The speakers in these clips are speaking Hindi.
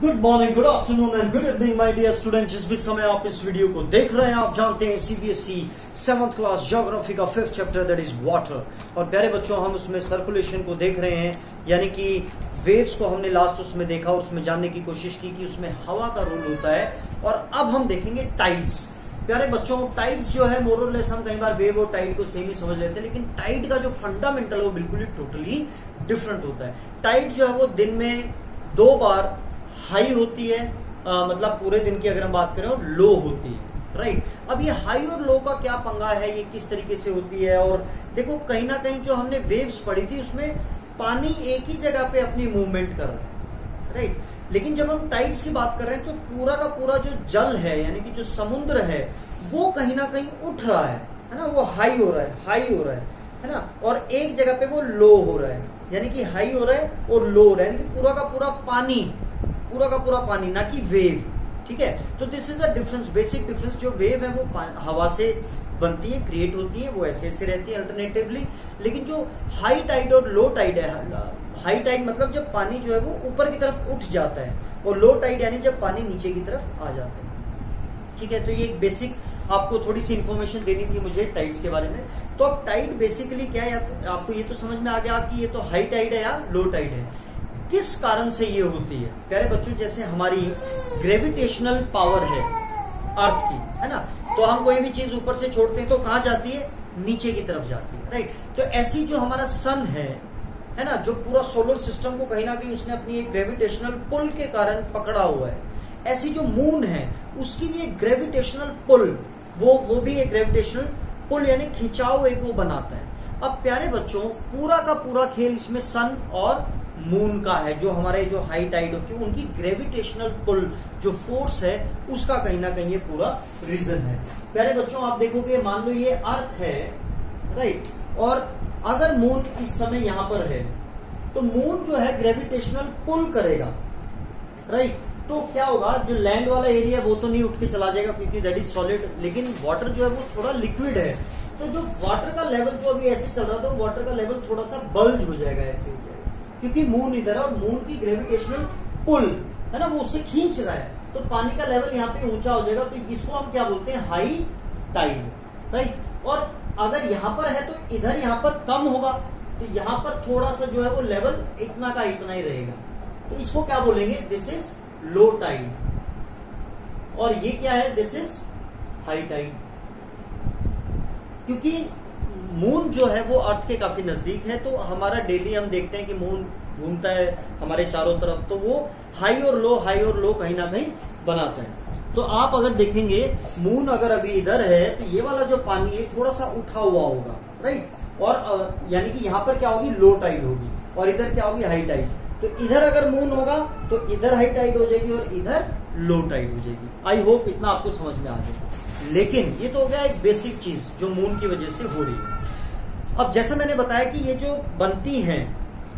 Good morning good afternoon and good evening my dear student जिस भी समय आप इस वीडियो को देख रहे हैं, आप जानते हैं सीबीएसई सेवंथ क्लास ज्योग्राफी का fifth chapter that is water और प्यारे बच्चों, हम उसमें सर्कुलेशन को देख रहे हैं, यानी कि वेव्स को हमने लास्ट उसमें देखा और उसमें जानने की कोशिश की कि उसमें हवा का रोल होता है। और अब हम देखेंगे टाइड्स प्यारे बच्चों टाइड्स जो है मोरलेस हम कई बार वेव और टाइड को सेम ही समझ लेते हैं, लेकिन टाइड का जो फंडामेंटल है, वो बिल्कुल ही टोटली डिफरेंट होता है। टाइड जो है, वो दिन में दो बार हाई होती है आ, मतलब पूरे दिन की अगर हम बात करें और लो होती है राइट अब ये हाई और लो का क्या पंगा है ये किस तरीके से होती है? और देखो कहीं ना कहीं जो हमने वेव्स पड़ी थी उसमें पानी एक ही जगह पे अपनी मूवमेंट कर रहा है राइट लेकिन जब हम टाइड्स की बात कर रहे हैं तो पूरा का पूरा जो जल है यानी कि जो समुद्र है वो कहीं ना कहीं उठ रहा है है ना? वो हाई हो रहा है हाई हो रहा है है ना? और एक जगह पे वो लो हो रहा है यानी कि हाई हो रहा है और लो हो रहा है यानी कि पूरा का पूरा पानी पूरा का पूरा पानी, ना कि वेव ठीक है? तो this is the difference basic difference जो वेव है वो हवा से बनती है क्रिएट होती है, वो ऐसे ऐसे रहती है अल्टरनेटिवली लेकिन जो हाई टाइड और लो टाइड है हाई टाइड मतलब जब पानी जो है वो ऊपर की तरफ़ उठ जाता है, और लो टाइड यानी जब पानी नीचे की तरफ़ आ जाता है। ठीक है? तो ये एक बेसिक आपको थोड़ी सी इन्फॉर्मेशन देनी थी मुझे टाइड्स के बारे में। तो अब टाइड बेसिकली क्या है? आपको ये तो समझ में आ गया कि ये तो हाई टाइड है या लो टाइड है। किस कारण से ये होती है? प्यारे बच्चों, जैसे हमारी ग्रेविटेशनल पावर है अर्थ की, है ना? तो हम कोई भी चीज़ ऊपर से छोड़ते हैं तो कहा जाती है? नीचे की तरफ़ जाती है राइट तो ऐसी जो हमारा सन है है ना, जो पूरा सोलर सिस्टम को कहीं ना कहीं उसने अपनी एक ग्रेविटेशनल पुल के कारण पकड़ा हुआ है, ऐसी जो मून है, उसकी भी एक ग्रेविटेशनल पुल वो वो भी एक ग्रेविटेशनल पुल यानी खिंचाव एक वो बनाता है। अब प्यारे बच्चों, पूरा का पूरा खेल इसमें सन और मून का है, जो हमारे जो हाई टाइड होती है, उनकी ग्रेविटेशनल पुल जो फोर्स है, उसका कहीं ना कहीं ये पूरा रीजन है। प्यारे बच्चों, आप देखोगे, मान लो ये अर्थ है राइट और अगर मून इस समय यहाँ पर है तो मून जो है ग्रेविटेशनल पुल करेगा राइट तो क्या होगा, जो लैंड वाला एरिया वो तो नहीं उठ के चला जाएगा, क्योंकि दैट इज़ सॉलिड लेकिन वाटर जो है वो थोड़ा लिक्विड है। तो जो वाटर का लेवल जो अभी ऐसे चल रहा था वाटर का लेवल थोड़ा सा बल्ज हो जाएगा ऐसे क्योंकि मून इधर है और मून की ग्रेविटेशनल पुल है ना, वो उससे खींच रहा है। तो पानी का लेवल यहाँ पे ऊँचा हो जाएगा तो इसको हम क्या बोलते हैं? हाई टाइड राइट और अगर यहाँ पर है तो इधर यहाँ पर कम होगा। तो यहाँ पर थोड़ा सा जो है वो लेवल इतना का इतना ही रहेगा। तो इसको क्या बोलेंगे? दिस इज़ लो टाइड और ये क्या है? दिस इज़ हाई टाइड क्योंकि मून जो है वो अर्थ के काफ़ी नज़दीक है तो हमारा डेली हम देखते हैं कि मून घूमता है हमारे चारों तरफ़ तो वो हाई और लो हाई और लो कहीं ना कहीं बनाता है। तो आप अगर देखेंगे, मून अगर अभी इधर है तो ये वाला जो पानी है, थोड़ा सा उठा हुआ होगा राइट और यानी कि यहाँ पर क्या होगी? लो टाइड होगी, और इधर क्या होगी? हाई टाइड तो इधर अगर मून होगा तो इधर हाई टाइड हो जाएगी और इधर लो टाइड हो जाएगी। आई होप इतना आपको समझ में आ जाएगा लेकिन ये तो हो गया एक बेसिक चीज़ जो मून की वजह से हो रही है। अब जैसे मैंने बताया कि ये जो बनती हैं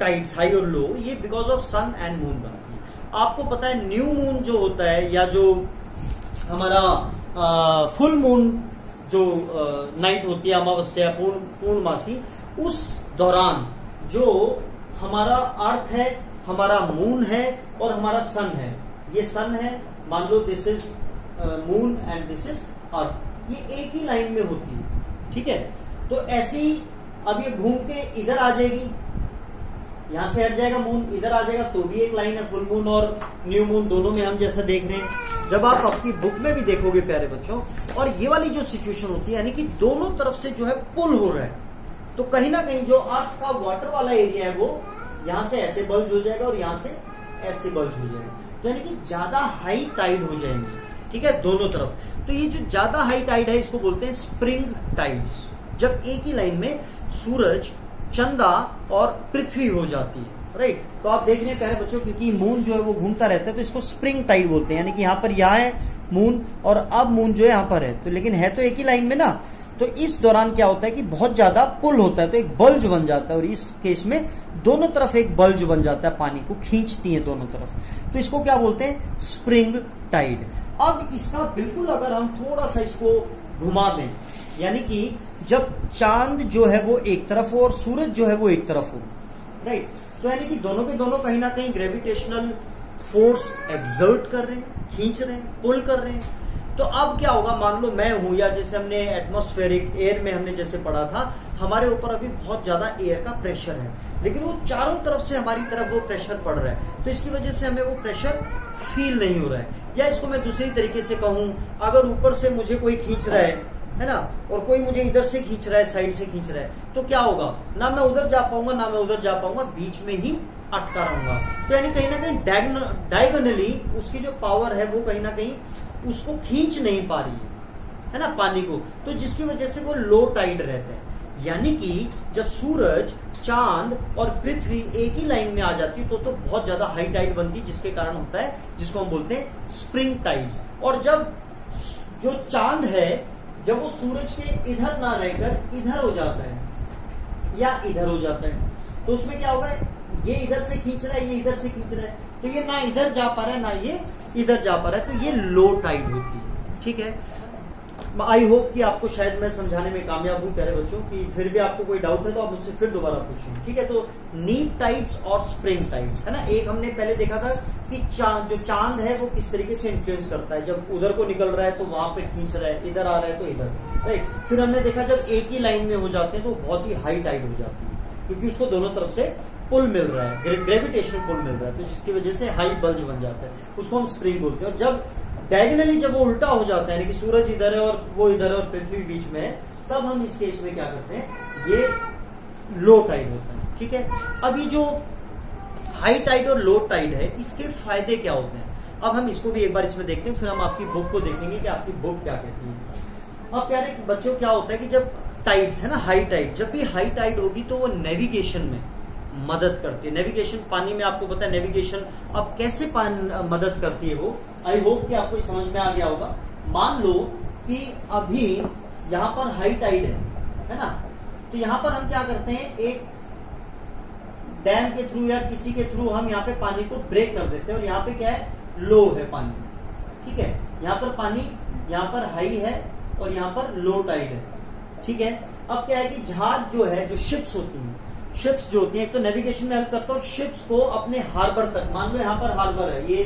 टाइड्स हाई और लो ये because of sun and moon बनती है। आपको पता है न्यू मून जो होता है या जो हमारा आ, फुल मून जो आ, नाइट होती है अमावस्या पूर्ण पूर्णमासी उस दौरान जो हमारा अर्थ है हमारा मून है और हमारा सन है। ये सन है मान लो this is moon and this is earth ये एक ही लाइन में होती है। ठीक है? तो ऐसी अब ये घूम के इधर आ जाएगी। यहाँ से हट जाएगा मून इधर आ जाएगा तो भी एक लाइन है फुल मून और न्यू मून दोनों में हम जैसा देख रहे हैं। जब आप अपनी बुक में भी देखोगे, प्यारे बच्चों, और ये वाली जो सिचुएशन होती है, यानी कि दोनों तरफ़ से जो है पुल हो रहा है तो कहीं ना कहीं जो आपका वाटर वाला एरिया है वो यहाँ से ऐसे बल्ज हो जाएगा और यहाँ से ऐसे बल्ज हो जाएगा। तो यानी कि ज़्यादा हाई टाइड हो जाएँगे, ठीक है, दोनों तरफ़। तो ये जो ज़्यादा हाई टाइड है, इसको बोलते हैं स्प्रिंग टाइड्स जब एक ही लाइन में सूरज, चंदा और पृथ्वी हो जाती है राइट तो आप देख रहे हैं, प्यारे बच्चों, क्योंकि मून जो है वो घूमता रहता है तो इसको स्प्रिंग टाइड बोलते हैं, यानी कि यहाँ पर यहाँ है मून और अब मून जो है यहाँ पर है। तो लेकिन है तो एक ही लाइन में ना? तो इस दौरान क्या होता है कि बहुत ज़्यादा पुल होता है तो एक बल्ज बन जाता है, और इस केस में दोनों तरफ़ एक बल्ज बन जाता है, पानी को खींचती है दोनों तरफ़। तो इसको क्या बोलते हैं? स्प्रिंग टाइड अब इसका बिल्कुल अगर हम थोड़ा सा इसको घुमा दें, यानी कि जब चाँद जो है वो एक तरफ़ हो और सूरज जो है वो एक तरफ़ हो राइट तो यानी कि दोनों के दोनों कहीं ना कहीं ग्रेविटेशनल फोर्स एग्जर्ट कर रहे हैं, खींच रहे हैं पुल कर रहे हैं। तो अब क्या होगा, मान लो मैं हूँ या जैसे हमने एटमोस्फेरिक एयर में हमने जैसे पढ़ा था, हमारे ऊपर अभी बहुत ज़्यादा एयर का प्रेशर है। लेकिन वो चारों तरफ़ से हमारी तरफ़ वो प्रेशर पड़ रहा है। तो इसकी वजह से हमें वो प्रेशर फील नहीं हो रहा है। या इसको मैं दूसरी तरीके से कहूँ, अगर ऊपर से मुझे कोई खींच रहा है है ना? और कोई मुझे इधर से खींच रहा है, साइड से खींच रहा है तो क्या होगा? ना मैं उधर जा पाऊँगा, ना मैं उधर जा पाऊँगा, बीच में ही अटका रहूँगा। तो यानी कहीं ना कहीं डायगोनली उसकी जो पावर है, वो कहीं ना कहीं उसको खींच नहीं पा रही है है ना, पानी को। तो जिसकी वजह से वो लो टाइड रहते हैं। यानी कि जब सूरज, चाँद और पृथ्वी एक ही लाइन में आ जाती तो तो बहुत ज़्यादा हाई टाइड बनती, जिसके कारण होता है, जिसको हम बोलते हैं स्प्रिंग टाइड और जब जो चाँद है जब वो सूरज के इधर ना रहकर इधर हो जाता है, या इधर हो जाता है तो उसमें क्या होगा? ये इधर से खींच रहा है, ये इधर से खींच रहा है। तो ये ना इधर जा पा रहा है, ना ये इधर जा पा रहा है। तो ये लो टाइड होती है। ठीक है? आई होप कि आपको शायद मैं समझाने में कामयाब हूँ, प्यारे बच्चों, कि फिर भी आपको कोई डाउट है तो आप मुझसे फिर दोबारा पूछें ठीक है? तो नीप टाइड्स और स्प्रिंग टाइड्स है ना? एक हमने पहले देखा था कि चाँद जो चाँद है, वो किस तरीके से इन्फ्लुएंस करता है। जब उधर को निकल रहा है तो वहाँ पे खींच रहा है, इधर आ रहा है तो इधर राइट फिर हमने देखा जब एक ही लाइन में हो जाते हैं तो बहुत ही हाई टाइड हो जाती है, क्योंकि उसको दोनों तरफ़ से पुल मिल रहा है ग्रेविटेशन पुल मिल रहा है तो जिसकी वजह से हाई बल्ज बन जाता है, उसको हम स्प्रिंग बोलते हैं। और जब डायगनली जब वो उल्टा हो जाता है, यानी कि सूरज इधर है और वो इधर है और पृथ्वी बीच में है, तब हम इस केस में क्या करते हैं? ये लो टाइड होता है, ठीक है? ये जो हाई टाइड और लो टाइड है, इसके फ़ायदे क्या होते हैं? अब हम इसको भी एक बार इसमें देखते हैं, फिर हम आपकी बुक को देखेंगे कि आपकी बुक क्या कहती है। अब प्यारे बच्चों, क्या होता है कि जब टाइड्स है ना हाई टाइड जब भी हाई टाइड होगी तो वो नेविगेशन में मदद करती है। नेविगेशन पानी में आपको पता है नेविगेशन अब कैसे मदद करती है? वो आई होप कि आपको समझ में आ गया होगा। मान लो कि अभी यहाँ पर हाई टाइड है है ना? तो यहाँ पर हम क्या करते हैं? एक डैम के थ्रू या किसी के थ्रू हम यहाँ पे पानी को ब्रेक कर देते हैं और यहाँ पे क्या है? लो है पानी। ठीक है? यहाँ पर पानी, यहाँ पर हाई है और यहाँ पर लो टाइड है। ठीक है? अब क्या है कि जहाज़ जो है, जो शिप्स होती हैं शिप्स जो होती हैं, एक तो नेविगेशन में हेल्प करता हूँ शिप्स को अपने हार्बर तक, मान लो यहाँ पर हार्बर है, ये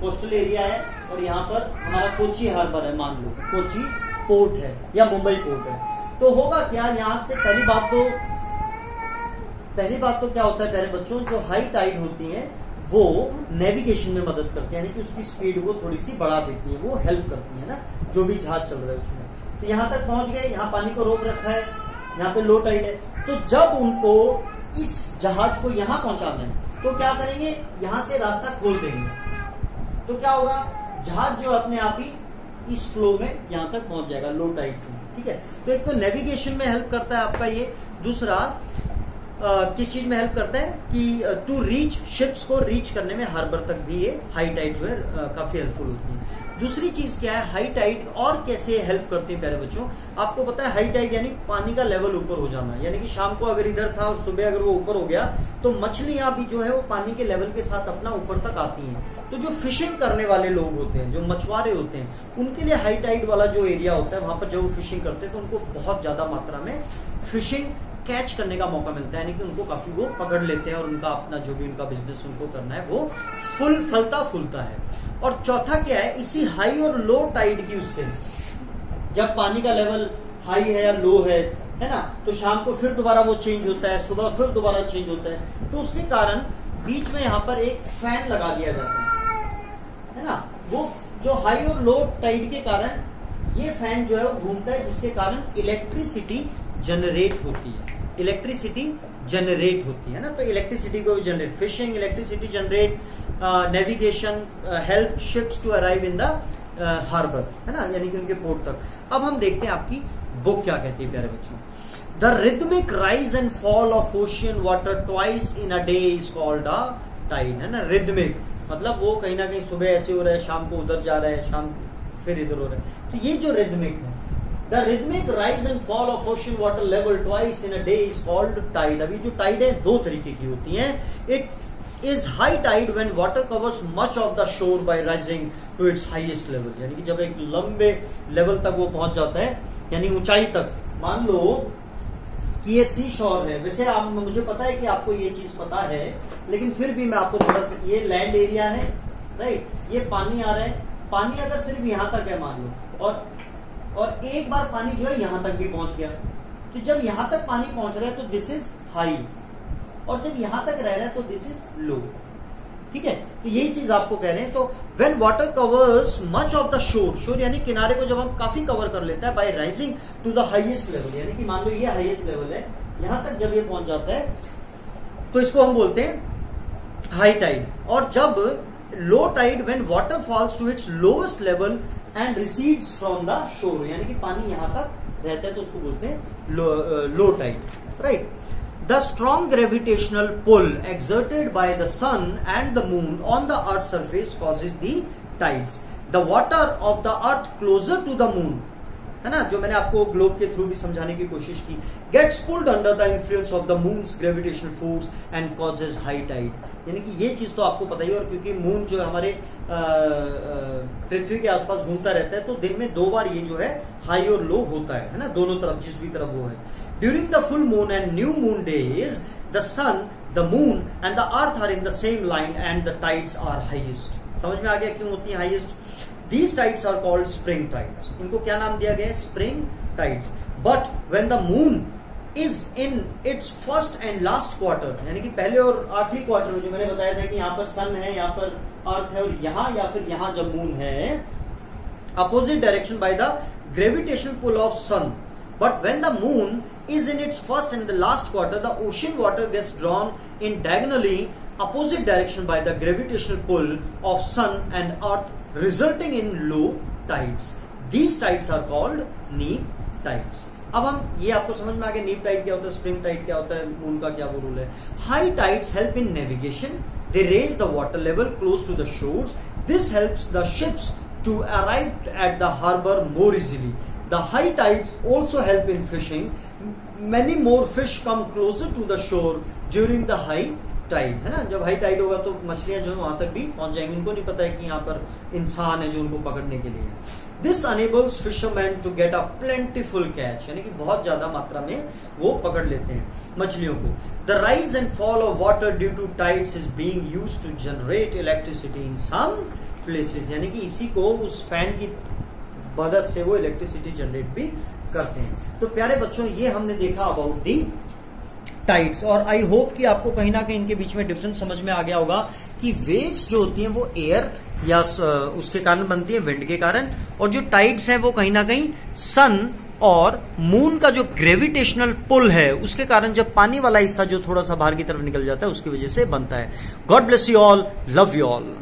कोस्टल एरिया है और यहाँ पर हमारा कोची हार्बर है, मान लो कोची पोर्ट है या मुंबई पोर्ट है। तो होगा क्या, यहाँ से पहली बात तो पहली बात तो क्या होता है प्यारे बच्चों, जो हाई टाइड होती है, वो नेविगेशन में मदद करती है, यानी कि उसकी स्पीड को थोड़ी सी बढ़ा देती है, वो हेल्प करती है ना, जो भी जहाज़ चल रहा है उसमें। तो यहाँ तक पहुँच गए, यहाँ पानी को रोक रखा है यहाँ पे लो टाइड है। तो जब उनको इस जहाज़ को यहाँ पहुंचाना है तो क्या करेंगे? यहाँ से रास्ता खोल देंगे। तो क्या होगा? जहाज़ जो अपने आप ही इस फ्लो में यहाँ तक पहुँच जाएगा लो टाइड से। ठीक है? तो एक तो नेविगेशन में हेल्प करता है आपका ये। दूसरा किस चीज़ में हेल्प करता है कि टू रीच शिप्स को रीच करने में हार्बर तक भी ये हाई टाइड जो है काफ़ी हेल्पफुल होती है। दूसरी चीज़ क्या है? हाई टाइड और कैसे हेल्प करती है प्यारे बच्चों? आपको पता है हाई टाइड यानी पानी का लेवल ऊपर हो जाना। यानी कि शाम को अगर इधर था और सुबह अगर वो ऊपर हो गया तो मछलियाँ भी जो है वो पानी के लेवल के साथ अपना ऊपर तक आती हैं। तो जो फिशिंग करने वाले लोग होते हैं, जो मछुआरे होते हैं, उनके लिए हाई टाइड वाला जो एरिया होता है, वहाँ पर जब वो फिशिंग करते हैं तो उनको बहुत ज़्यादा मात्रा में फिशिंग कैच करने का मौका मिलता है, यानी कि उनको काफ़ी वो पकड़ लेते हैं और उनका अपना जो भी उनका बिज़नेस उनको करना है, वो फुल फलता फूलता है। और चौथा क्या है, इसी हाई और लो टाइड की उससे। जब पानी का लेवल हाई है या लो है है ना तो शाम को फिर दोबारा वो चेंज होता है, सुबह फिर दोबारा चेंज होता है। तो उसके कारण बीच में यहाँ पर एक फ़ैन लगा दिया जाता है है ना। वो जो हाई और लो टाइड के कारण ये फ़ैन जो है वो घूमता है, जिसके कारण इलेक्ट्रिसिटी जनरेट होती है। इलेक्ट्रिसिटी जनरेट होती है ना? तो इलेक्ट्रिसिटी को generate fishing electricity generate navigation help ships to arrive in the harbour है ना? यानी कि उनके पोर्ट तक। अब हम देखते हैं आपकी बुक क्या कहती है, प्यारे बच्चों। The rhythmic rise and fall of ocean water twice in a day is called a tide है ना? रिदमिक मतलब वो कहीं ना कहीं सुबह ऐसे हो रहा है, शाम को उधर जा रहा है, शाम फिर इधर हो रहा है। तो ये जो रिदमिक है the rhythmic rise and fall of ocean water level twice in a day is called tide अभी जो टाइड है, दो तरीके की होती है। It is high tide when water covers much of the shore by rising to its highest level यानी कि जब एक लंबे लेवल तक वो पहुँच जाता है, यानी ऊंचाई तक। मान लो कि ये सी शोर है। वैसे आप, मुझे पता है कि आपको ये चीज़ पता है, लेकिन फिर भी मैं आपको थोड़ा सा, ये लैंड एरिया है राइट ये पानी आ रहा है। पानी अगर सिर्फ़ यहाँ तक है, मान लो, और और एक बार पानी जो है यहाँ तक भी पहुँच गया। तो जब यहाँ तक पानी पहुँच रहा है तो दिस इज़ हाई और जब यहाँ तक रह रहा है तो दिस इज़ लो ठीक है? तो यही चीज़ आपको कह रहे हैं। तो when water covers much of the shore shore यानी किनारे को जब हम काफ़ी कवर कर लेता है by rising to the highest level यानी कि मान लो ये हाइएस्ट लेवल है, यहाँ तक जब ये पहुँच जाता है तो इसको हम बोलते हैं हाई टाइड और जब low tide when water falls to its lowest level and recedes from the shore यानी कि पानी यहाँ तक रहता है तो उसको बोलते हैं low tide right the strong gravitational pull exerted by the sun and the moon on the earth surface causes the tides the water of the earth closer to the moon है ना, जो मैंने आपको ग्लोब के थ्रू भी समझाने की कोशिश की gets pulled under the influence of the moon gravitational force and causes high tide यानी कि ये चीज़ तो आपको पता ही और क्योंकि मून जो हमारे पृथ्वी के आसपास घूमता रहता है तो दिन में दो बार ये जो है हाई और लो होता है है ना, दोनों तरफ़, जिस भी तरफ़ वो है। During the full moon and new moon days the sun the moon and the earth are in the same line and the tides are highest समझ में आ गया क्यों होती है highest these tides are called spring tides उनको क्या नाम दिया गया spring tides but when the moon is in its first and last quarter यानी कि पहले और आखिरी क्वार्टर में जो मैंने बताया था कि यहाँ पर सन है, यहाँ पर अर्थ है और यहाँ या फिर यहाँ जब मून है opposite direction by the gravitation pull of sun but when the moon is in its first and the last quarter the ocean water gets drawn in diagonally opposite direction by the gravitation pull of sun and earth resulting in low tides. These tides are called neap tides. अब हम ये आपको समझ में आ गया नीप टाइड क्या होता है स्प्रिंग टाइड क्या होता है मून का क्या वो रूल है high tides help in navigation they raise the water level close to the shores this helps the ships to arrive at the harbor more easily. The high tides also help in fishing. Many more fish come closer to the shore during the high tide है ना? जब हाई टाइड होगा तो मछलियाँ जो है वहाँ तक भी पहुँच जाएँगी। उनको नहीं पता है कि यहाँ पर इंसान है जो उनको पकड़ने के लिए। This enables fisherman to get a plentiful catch यानी कि बहुत ज़्यादा मात्रा में वो पकड़ लेते हैं मछलियों को। The rise and fall of water due to tides is being use to generate electricity in some places यानी कि इसी को उस फ़ैन की मदद से वो इलेक्ट्रिसिटी जनरेट भी करते हैं। तो प्यारे बच्चों, ये हमने देखा अबाउट दी टाइड्स और आई होप कि आपको कहीं ना कहीं इनके बीच में डिफरेंस समझ में आ गया होगा कि वेव्स जो होती हैं वो एयर या उसके कारण बनती है विंड के कारण, और जो टाइड्स हैं वो कहीं ना कहीं सन और मून का जो ग्रेविटेशनल पुल है, उसके कारण जब पानी वाला हिस्सा जो थोड़ा सा बाहर की तरफ़ निकल जाता है, उसकी वजह से बनता है। God bless you all love you all